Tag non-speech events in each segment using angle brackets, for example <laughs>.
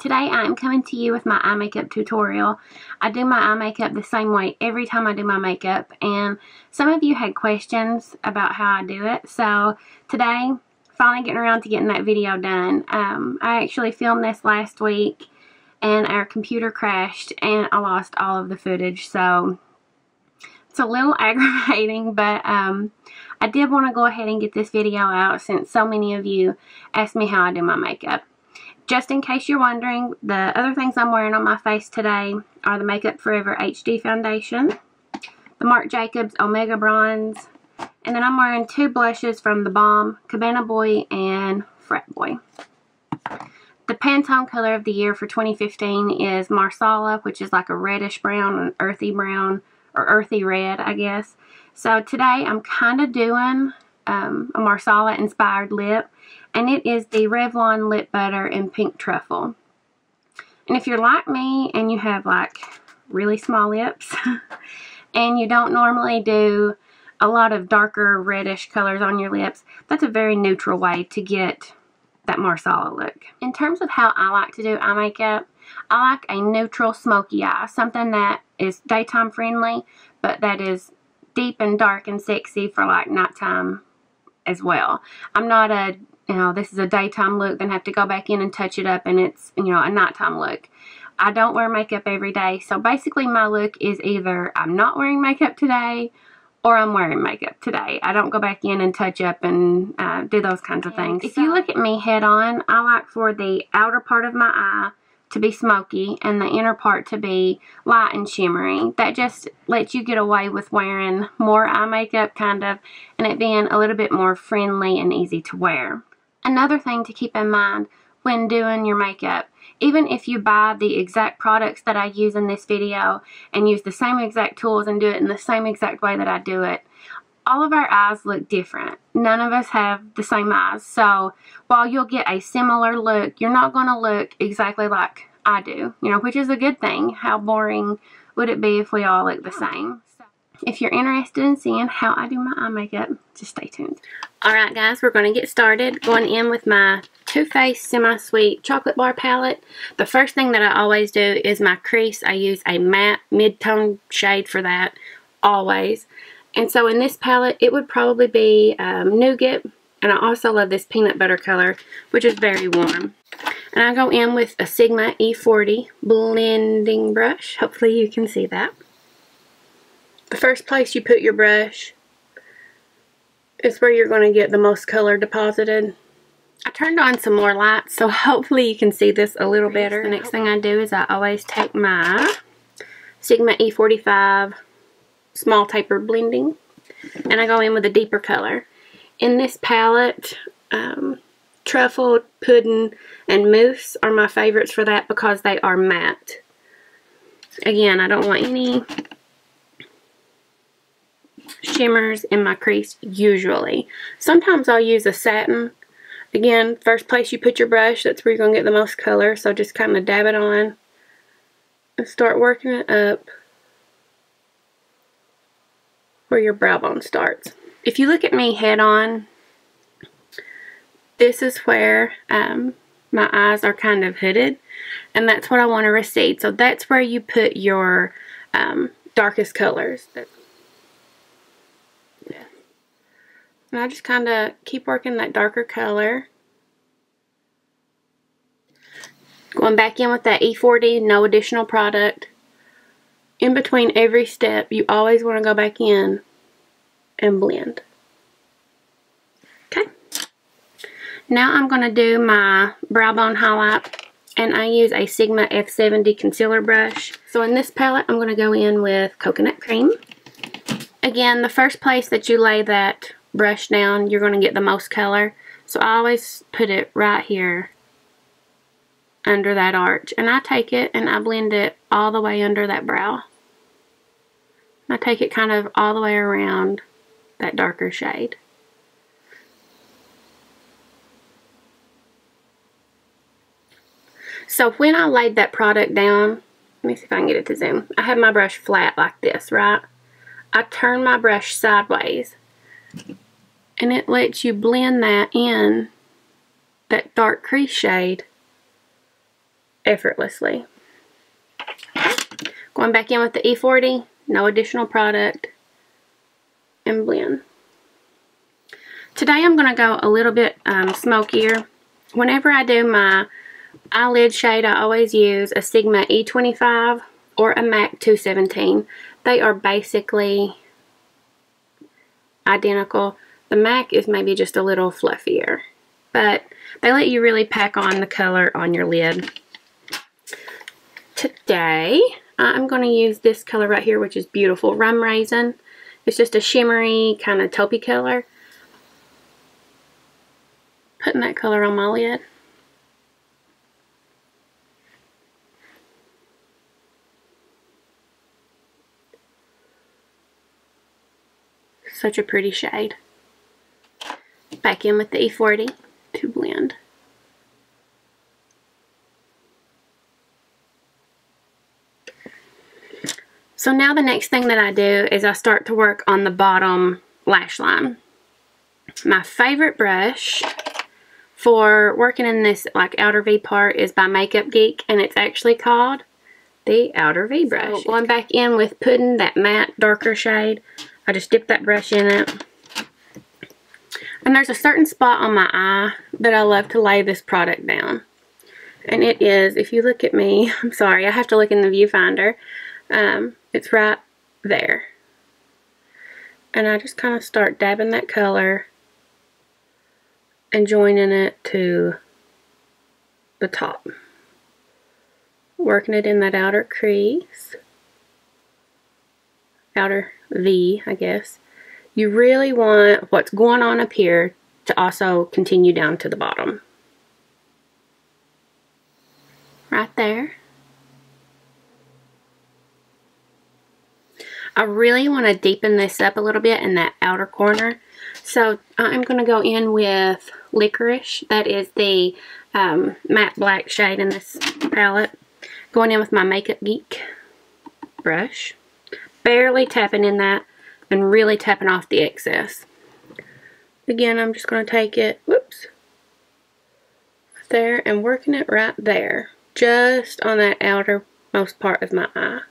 Today I'm coming to you with my eye makeup tutorial. I do my eye makeup the same way every time I do my makeup and some of you had questions about how I do it so today finally getting around to getting that video done. Um, I actually filmed this last week and our computer crashed and I lost all of the footage so it's a little <laughs> aggravating but um, I did want to go ahead and get this video out since so many of you asked me how I do my makeup. Just in case you're wondering, the other things I'm wearing on my face today are the Makeup Forever HD Foundation, the Marc Jacobs Omega Bronze, and then I'm wearing two blushes from The Balm, Cabana Boy and Frat Boy. The Pantone color of the year for 2015 is Marsala, which is like a reddish brown, an earthy brown, or earthy red, I guess. So today I'm kind of doing um, a Marsala inspired lip and it is the Revlon Lip Butter in Pink Truffle. And if you're like me and you have like really small lips <laughs> and you don't normally do a lot of darker reddish colors on your lips, that's a very neutral way to get that Marsala look. In terms of how I like to do eye makeup, I like a neutral smoky eye, something that is daytime friendly, but that is deep and dark and sexy for like nighttime as well. I'm not a, you know, this is a daytime look, then have to go back in and touch it up and it's, you know, a nighttime look. I don't wear makeup every day, so basically my look is either I'm not wearing makeup today or I'm wearing makeup today. I don't go back in and touch up and uh, do those kinds of things. If you look at me head on, I like for the outer part of my eye to be smoky and the inner part to be light and shimmery. That just lets you get away with wearing more eye makeup kind of and it being a little bit more friendly and easy to wear. Another thing to keep in mind when doing your makeup, even if you buy the exact products that I use in this video and use the same exact tools and do it in the same exact way that I do it, all of our eyes look different. None of us have the same eyes. So while you'll get a similar look, you're not going to look exactly like I do, you know, which is a good thing. How boring would it be if we all look the same? If you're interested in seeing how I do my eye makeup, just stay tuned. Alright guys, we're going to get started. Going in with my Too Faced Semi-Sweet Chocolate Bar Palette. The first thing that I always do is my crease. I use a matte mid-tone shade for that, always. And so in this palette, it would probably be um, Nougat. And I also love this peanut butter color, which is very warm. And I go in with a Sigma E40 blending brush. Hopefully you can see that. The first place you put your brush is where you're going to get the most color deposited. I turned on some more lights, so hopefully you can see this a little better. The next thing I do is I always take my Sigma E45 small taper blending. And I go in with a deeper color. In this palette, um, truffle, pudding, and mousse are my favorites for that because they are matte. Again, I don't want any shimmers in my crease usually. Sometimes I'll use a satin. Again, first place you put your brush, that's where you're going to get the most color. So just kind of dab it on and start working it up where your brow bone starts. If you look at me head on, this is where um, my eyes are kind of hooded and that's what I want to recede. So that's where you put your um, darkest colors. Yeah. And I just kind of keep working that darker color. Going back in with that E40, no additional product in between every step, you always want to go back in and blend. Okay. Now I'm going to do my brow bone highlight and I use a Sigma F70 concealer brush. So in this palette, I'm going to go in with coconut cream. Again, the first place that you lay that brush down, you're going to get the most color. So I always put it right here under that arch. And I take it and I blend it all the way under that brow. I take it kind of all the way around that darker shade. So when I laid that product down, let me see if I can get it to zoom. I have my brush flat like this, right? I turn my brush sideways and it lets you blend that in, that dark crease shade, effortlessly. Going back in with the E40, no additional product, and blend. Today I'm going to go a little bit um, smokier. Whenever I do my eyelid shade, I always use a Sigma E25 or a MAC 217. They are basically identical. The MAC is maybe just a little fluffier, but they let you really pack on the color on your lid. Today, I'm going to use this color right here, which is beautiful, Rum Raisin. It's just a shimmery kind of taupey color. Putting that color on my lid. Such a pretty shade. Back in with the E40 to blend. So now the next thing that I do is I start to work on the bottom lash line. My favorite brush for working in this like outer V part is by Makeup Geek and it's actually called the outer V brush. Oh, so going back in with putting that matte darker shade, I just dip that brush in it. And there's a certain spot on my eye that I love to lay this product down. And it is, if you look at me, <laughs> I'm sorry, I have to look in the viewfinder. Um, it's right there. And I just kind of start dabbing that color and joining it to the top. Working it in that outer crease. Outer V, I guess. You really want what's going on up here to also continue down to the bottom. Right there. I really want to deepen this up a little bit in that outer corner. So I'm going to go in with Licorice. That is the um, matte black shade in this palette. Going in with my Makeup Geek brush. Barely tapping in that and really tapping off the excess. Again, I'm just going to take it, whoops, there and working it right there. Just on that outermost part of my eye.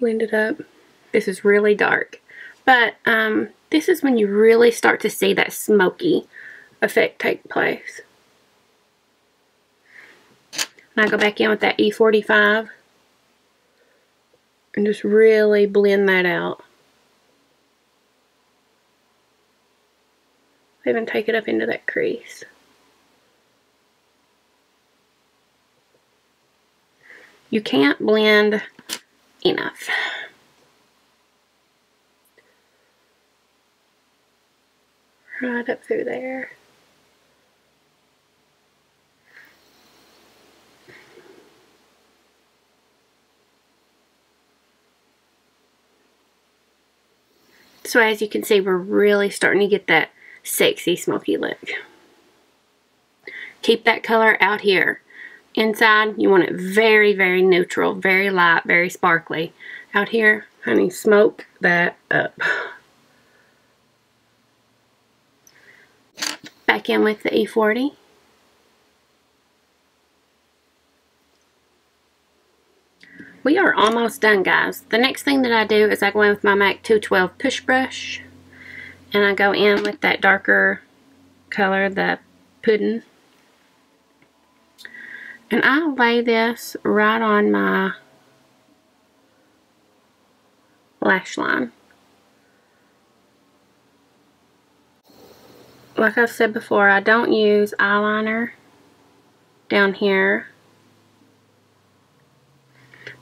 blend it up. This is really dark. But um, this is when you really start to see that smoky effect take place. And I go back in with that E45 and just really blend that out. Even take it up into that crease. You can't blend enough. Right up through there. So as you can see, we're really starting to get that sexy smoky look. Keep that color out here. Inside, you want it very, very neutral, very light, very sparkly. Out here, honey, smoke that up. Back in with the E40. We are almost done, guys. The next thing that I do is I go in with my MAC 212 push brush. And I go in with that darker color, the pudding. And I lay this right on my lash line. Like I've said before, I don't use eyeliner down here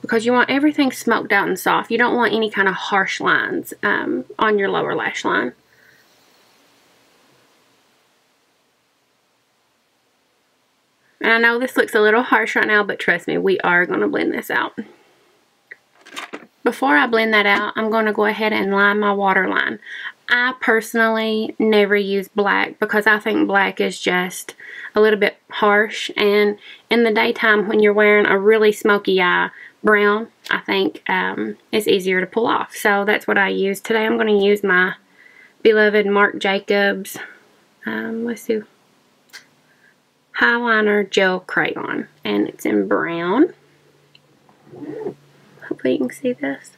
because you want everything smoked out and soft. You don't want any kind of harsh lines um, on your lower lash line. And I know this looks a little harsh right now, but trust me, we are going to blend this out. Before I blend that out, I'm going to go ahead and line my waterline. I personally never use black because I think black is just a little bit harsh. And in the daytime when you're wearing a really smoky eye brown, I think um, it's easier to pull off. So that's what I use. Today I'm going to use my beloved Marc Jacobs um, let's see, Highliner Gel Crayon. And it's in brown. Hopefully you can see this.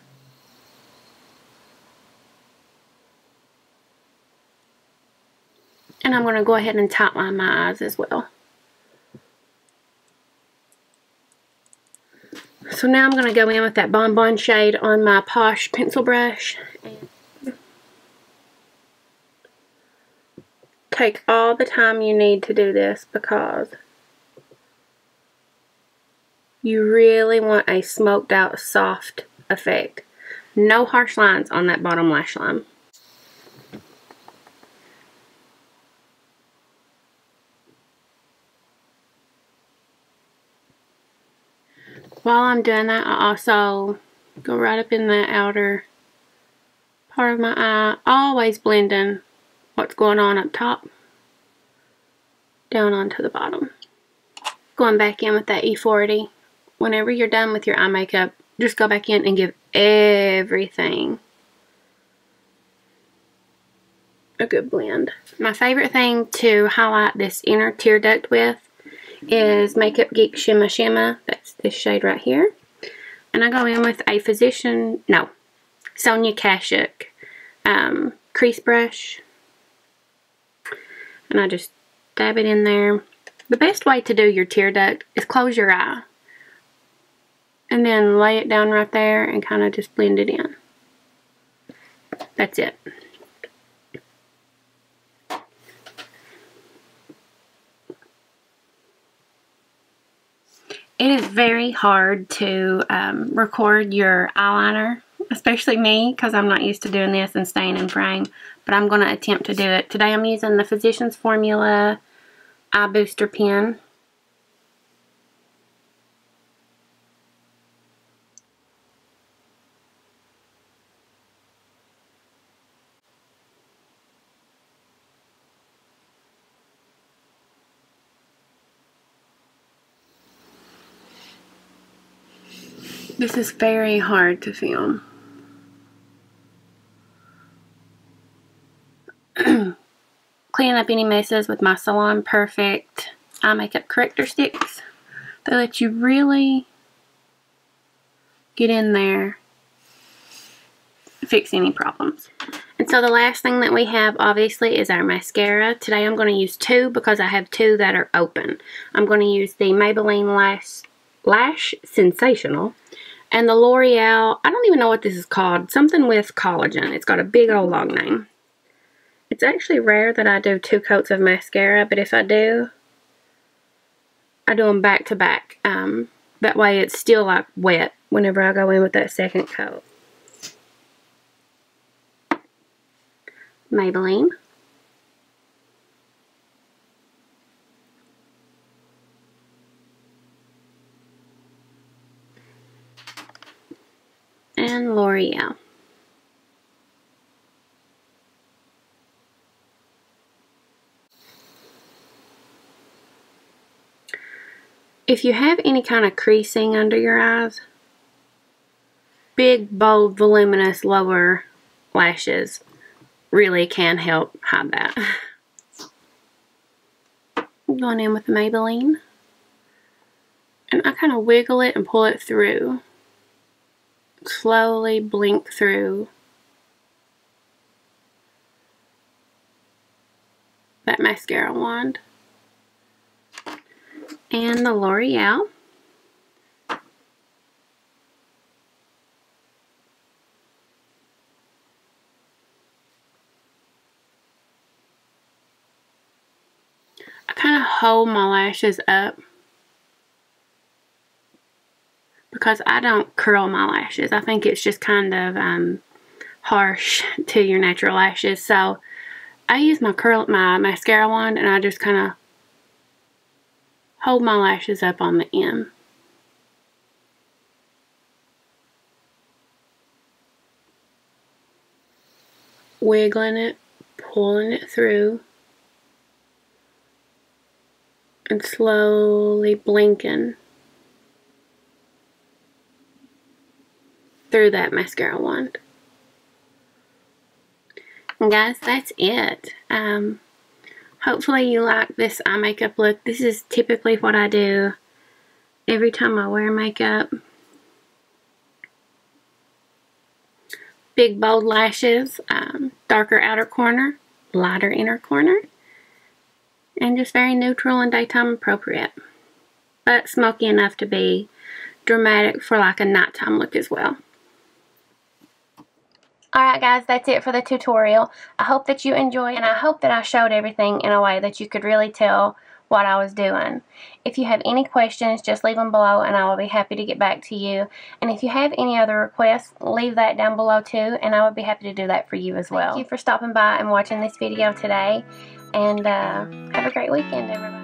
And I'm going to go ahead and tightline my eyes as well. So now I'm going to go in with that Bonbon shade on my Posh pencil brush. Take all the time you need to do this because you really want a smoked out soft effect. No harsh lines on that bottom lash line. While I'm doing that, I also go right up in the outer part of my eye, always blending what's going on up top down onto the bottom. Going back in with that E40. Whenever you're done with your eye makeup, just go back in and give everything a good blend. My favorite thing to highlight this inner tear duct with is Makeup Geek Shimmer Shimma. That's this shade right here. And I go in with a Physician, no, Sonia Kashuk um, crease brush. And I just dab it in there. The best way to do your tear duct is close your eye. And then lay it down right there and kind of just blend it in. That's it. It is very hard to um, record your eyeliner, especially me because I'm not used to doing this and staying in frame, but I'm going to attempt to do it. Today I'm using the Physicians Formula Eye Booster Pen. This is very hard to film. <clears throat> Cleaning up any messes with my Salon Perfect eye makeup corrector sticks. They let you really get in there fix any problems. And so the last thing that we have obviously is our mascara. Today I'm going to use two because I have two that are open. I'm going to use the Maybelline Lash, Lash Sensational and the L'Oreal, I don't even know what this is called. Something with collagen. It's got a big old long name. It's actually rare that I do two coats of mascara, but if I do, I do them back to back. Um, that way it's still like wet whenever I go in with that second coat. Maybelline. And L'Oreal. If you have any kind of creasing under your eyes, big, bold, voluminous lower lashes really can help hide that. I'm going in with the Maybelline. And I kind of wiggle it and pull it through slowly blink through. That mascara wand. And the L'Oreal. I kind of hold my lashes up because I don't curl my lashes. I think it's just kind of um, harsh to your natural lashes. So I use my curl my mascara wand and I just kind of hold my lashes up on the end. Wiggling it, pulling it through, and slowly blinking. Through that mascara wand. And guys, that's it. Um, hopefully you like this eye makeup look. This is typically what I do every time I wear makeup. Big bold lashes, um, darker outer corner, lighter inner corner, and just very neutral and daytime appropriate. But smoky enough to be dramatic for like a nighttime look as well. Alright guys, that's it for the tutorial. I hope that you enjoyed and I hope that I showed everything in a way that you could really tell what I was doing. If you have any questions, just leave them below and I will be happy to get back to you. And if you have any other requests, leave that down below too and I would be happy to do that for you as well. Thank you for stopping by and watching this video today and uh, have a great weekend everybody.